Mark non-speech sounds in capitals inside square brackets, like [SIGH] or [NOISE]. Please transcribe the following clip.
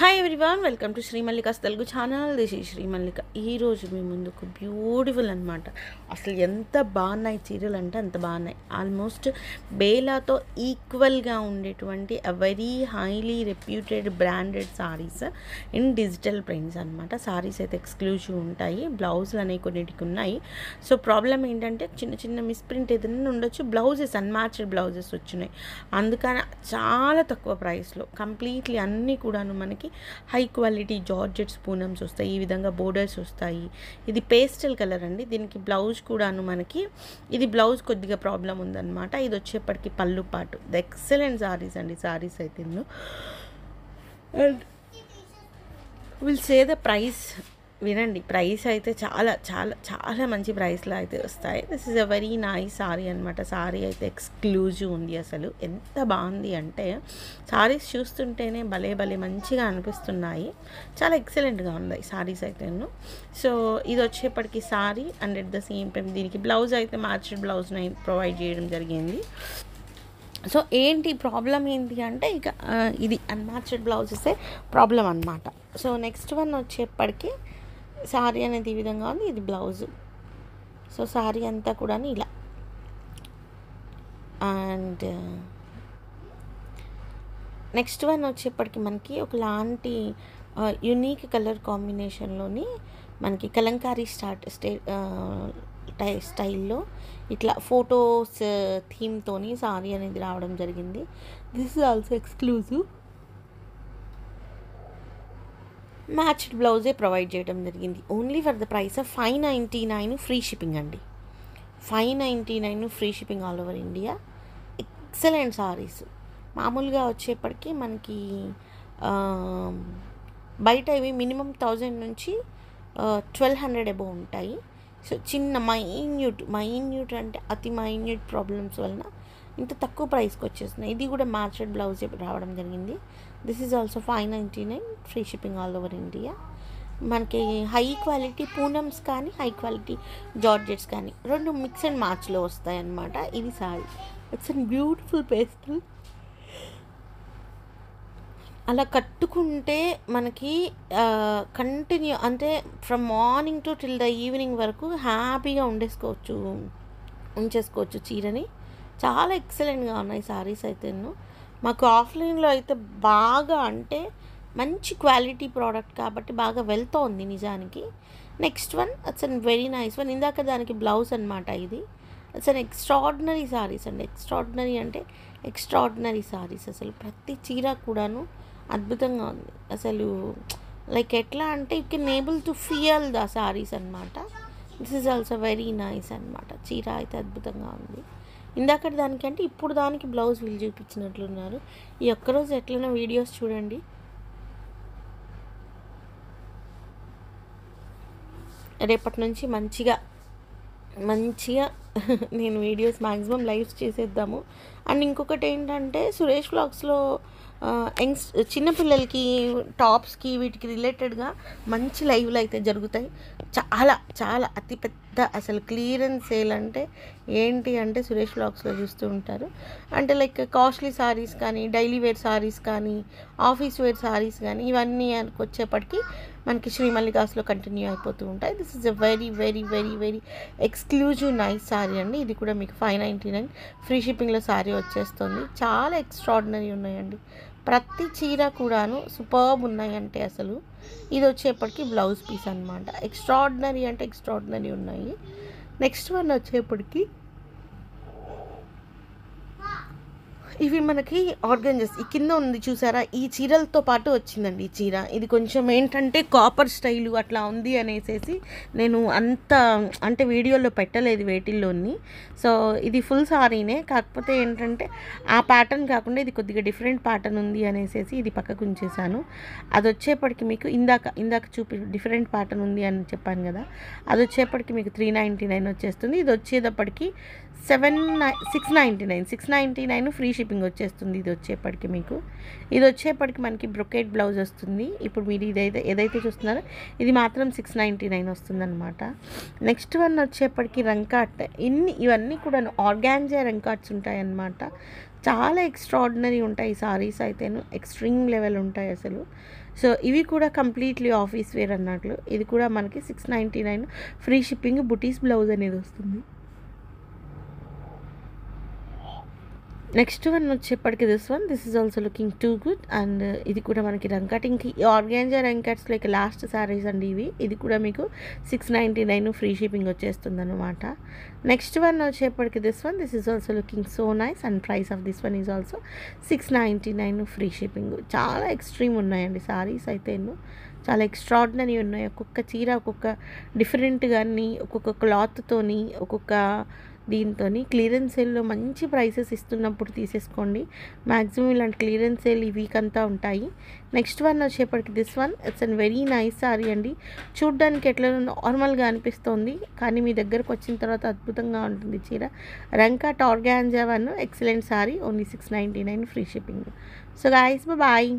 Hi everyone welcome to Srimallika's Telugu channel this ఈ శ్రీమల్లిక ఈరోజు మీ ముందుకు బ్యూటిఫుల్ అనమాట అసలు ఎంత బాగున్నాయి చీరలు అంటే అంత బాగున్నాయి. ఆల్మోస్ట్ బేలాతో ఈక్వల్గా ఉండేటువంటి very highly reputed branded saris in digital prints అనమాట సారీస్ అయితే ఎక్స్క్లూజివ్ ఉంటాయి. బ్లౌజులు అనేవి కొన్నిటికి ఉన్నాయి. సో ప్రాబ్లం ఏంటంటే చిన్న చిన్న మిస్ప్రింట్ ఏదైనా ఉండొచ్చు. బ్లౌజెస్ అన్మ్యాచ్డ్ బ్లౌజెస్ వచ్చినాయి. అందుకని చాలా తక్కువ ప్రైస్లో కంప్లీట్లీ అన్నీ కూడాను మనకి హై క్వాలిటీ జార్జెట్స్ పూనమ్స్ వస్తాయి ఈ విధంగా బోర్డర్స్ వస్తాయి. ఇది పేస్టల్ కలర్ అండి. దీనికి బ్లౌజ్ కూడాను మనకి ఇది బ్లౌజ్ కొద్దిగా ప్రాబ్లం ఉందన్నమాట. ఇది వచ్చేప్పటికి పళ్ళు పాటు. ద ఎక్సలెంట్ సారీస్ అండి. సారీస్ అయితే and will say the price వినండి ప్రైస్ అయితే చాలా చాలా చాలా మంచి ప్రైస్లో అయితే వస్తాయి. This is a very nice sari అనమాట సారీ అయితే ఎక్స్క్లూజివ్ ఉంది అసలు. ఎంత బాగుంది అంటే సారీస్ చూస్తుంటేనే భలే భలే మంచిగా అనిపిస్తున్నాయి. చాలా ఎక్సలెంట్గా ఉన్నాయి సారీస్ అయితే సో ఇది వచ్చేప్పటికి sari and at the same time దీనికి బ్లౌజ్ అయితే మార్చెడ్ బ్లౌజ్ని ప్రొవైడ్ చేయడం జరిగింది. సో ఏంటి ప్రాబ్లం ఏంటి అంటే ఇక ఇది అన్మ్యాచ్డ్ బ్లౌజెసే ప్రాబ్లం అనమాట సో నెక్స్ట్ వన్ వచ్చేప్పటికి శారీ అనేది ఈ విధంగా ఉంది. ఇది బ్లౌజ్. సో శారీ అంతా కూడా ఇలా. అండ్ నెక్స్ట్ వన్ వచ్చేప్పటికి మనకి ఒకలాంటి యునీక్ కలర్ కాంబినేషన్లోని మనకి కలంకారీ స్టార్ట్ స్టే టై స్టైల్లో ఇట్లా ఫొటోస్ థీమ్తోని సారీ అనేది రావడం జరిగింది. This is also exclusive. Matched బ్లౌజే provide చేయడం జరిగింది. Only for the price of five ninety nine free shipping అండి. Five ninety nine free shipping all over India excellent saris మామూలుగా వచ్చేప్పటికీ మనకి బయట ఇవి మినిమం థౌజండ్ నుంచి ట్వెల్వ్ హండ్రెడ్ అబోవ్ ఉంటాయి. సో చిన్న మైన్యూట్ మైన్యూట్ అంటే అతి మైన్యూట్ ప్రాబ్లమ్స్ వలన ఇంత తక్కువ ప్రైస్కి వచ్చేస్తున్నాయి. ఇది కూడా మార్చర్డ్ బ్లౌజ్ రావడం జరిగింది. This is also five ninety nine free shipping all over India మనకి హై క్వాలిటీ పూనమ్స్ కానీ హై క్వాలిటీ జార్జెట్స్ కానీ రెండు మిక్స్ అండ్ మ్యాచ్లో వస్తాయి అన్నమాట ఇది sari. It's an beautiful pastel అలా కట్టుకుంటే మనకి కంటిన్యూ అంటే from morning to till the evening వరకు హ్యాపీగా ఉండేసుకోవచ్చు ఉంచేసుకోవచ్చు చీరని. చాలా ఎక్సలెంట్గా ఉన్నాయి సారీస్ అయితే మాకు ఆఫ్లైన్లో అయితే బాగా అంటే మంచి క్వాలిటీ ప్రోడక్ట్ కాబట్టి బాగా వెళ్తోంది నిజానికి. Next one it's an very nice one ఇందాక దానికి బ్లౌజ్ అనమాట ఇది. ఇట్స్ అన్ ఎక్స్ట్రాడినరీ సారీస్ అండి. ఎక్స్ట్రాడినరీ అంటే ఎక్స్ట్రాడినరీ సారీస్ అసలు. ప్రతి చీర కూడాను అద్భుతంగా ఉంది. అసలు లైక్ ఎట్లా అంటే you can able to feel the saris అనమాట this is also very nice అనమాట చీర అయితే అద్భుతంగా ఉంది. ఇందాక దానికంటే ఇప్పుడు దానికి బ్లౌజ్ వీళ్ళు చూపించినట్లున్నారు. ఈ ఒక్కరోజు ఎట్లైనా వీడియోస్ చూడండి. రేపటి నుంచి మంచిగా మంచిగా [LAUGHS] నేను వీడియోస్ మ్యాక్సిమం లైవ్స్ చేసేద్దాము. అండ్ ఇంకొకటి ఏంటంటే సురేష్ వ్లాగ్స్లో యంగ్స్ చిన్నపిల్లలకి టాప్స్కి వీటికి రిలేటెడ్గా మంచి లైవ్లు అయితే జరుగుతాయి. చాలా చాలా అతి పెద్ద అసలు క్లియరెన్స్ సేల్ అంటే ఏంటి అంటే సురేష్ బ్లాగ్స్లో చూస్తూ ఉంటారు. అంటే లైక్ కాస్ట్లీ సారీస్ కానీ డైలీ వేర్ సారీస్ కానీ ఆఫీస్ వేర్ సారీస్ కానీ ఇవన్నీ వచ్చేప్పటికి మనకి శ్రీమల్లికాస్లో కంటిన్యూ అయిపోతూ ఉంటాయి. This is a very very very very exclusive nice sari అండి. ఇది కూడా మీకు ఫైవ్ నైంటీ నైన్. ఫ్రీ షిప్పింగ్లో శారీ వచ్చేస్తుంది. చాలా ఎక్స్ట్రాడినరీ ఉన్నాయండి. ప్రతి చీర కూడాను సూపర్బ్ ఉన్నాయంటే అసలు. ఇది వచ్చేప్పటికి బ్లౌజ్ పీస్ అనమాట ఎక్స్ట్రాడినరీ అంటే ఎక్స్ట్రాడినరీ ఉన్నాయి. నెక్స్ట్ వన్ వచ్చేప్పటికి ఇవి మనకి ఆర్గంజెస్ ఈ కింద ఉంది చూసారా? ఈ చీరలతో పాటు వచ్చిందండి ఈ చీర. ఇది కొంచెం ఏంటంటే కాపర్ స్టైలు అట్లా ఉంది అనేసేసి నేను అంత అంటే వీడియోలో పెట్టలేదు వేటిల్లోని. సో ఇది ఫుల్ సారీనే. కాకపోతే ఏంటంటే ఆ ప్యాటర్న్ కాకుండా ఇది కొద్దిగా డిఫరెంట్ ప్యాటర్న్ ఉంది అనేసేసి ఇది పక్కకు ఉంచేసాను అది వచ్చేప్పటికి మీకు ఇందాక ఇందాక చూపి డిఫరెంట్ ప్యాటర్న్ ఉంది అని చెప్పాను కదా. అది వచ్చేప్పటికి మీకు త్రీ నైంటీ నైన్ వచ్చేస్తుంది. ఇది వచ్చేటప్పటికి seven nine six ninety nine six ninety nine free ship shipping వచ్చేస్తుంది. ఇది వచ్చేప్పటికి మీకు. ఇది వచ్చేప్పటికి మనకి బ్రొకేట్ బ్లౌజ్ వస్తుంది. ఇప్పుడు మీరు ఇదైతే ఏదైతే చూస్తున్నారో ఇది మాత్రం సిక్స్ నైంటీ నైన్ వస్తుందన్నమాట. నెక్స్ట్ వన్ వచ్చేప్పటికి రంకాట్ ఇన్ని ఇవన్నీ కూడా ఆర్గాన్జా రంకాట్స్ ఉంటాయన్నమాట. చాలా ఎక్స్ట్రాడినరీ ఉంటాయి ఈ సారీస్ అయితేను. ఎక్స్ట్రీమ్ లెవెల్ ఉంటాయి అసలు. సో ఇవి కూడా కంప్లీట్లీ ఆఫీస్ వేర్ అన్నట్లు. ఇది కూడా మనకి six ninety nine free shipping బుటీస్ బ్లౌజ్ అనేది వస్తుంది. నెక్స్ట్ వన్ వచ్చేప్పటికి this one this is also looking too good and ఇది కూడా మనకి రంకటింగ్కి ఆర్గాన్జా రంకట్స్ లైక్ లాస్ట్ శారీస్ అండి ఇవి ఇది కూడా మీకు six ninety nine free shipping వచ్చేస్తుంది అనమాట నెక్స్ట్ వన్ వచ్చేప్పటికి this one this is also looking so nice and price of this one is also six ninety nine free shipping చాలా ఎక్స్ట్రీమ్ ఉన్నాయండి సారీస్ అయితే చాలా ఎక్స్ట్రాడినరీ ఉన్నాయి. ఒక్కొక్క చీర ఒక్కొక్క డిఫరెంట్ కానీ ఒక్కొక్క క్లాత్తోని ఒక్కొక్క దీంతో క్లియరెన్స్ సేల్లో మంచి ప్రైసెస్ ఇస్తున్నప్పుడు తీసేసుకోండి. మ్యాక్సిమం ఇలాంటి క్లియరెన్స్ సేల్ ఈ వీక్ అంతా ఉంటాయి. నెక్స్ట్ వన్ వచ్చేప్పటికి this one. It's an very nice sari అండి. చూడ్డానికి ఎట్లా నార్మల్గా అనిపిస్తుంది. కానీ మీ దగ్గరకు వచ్చిన తర్వాత అద్భుతంగా ఉంటుంది చీర. రంకా టార్గాంజా one. Excellent sari. Only six ninety nine free shipping. So guys bye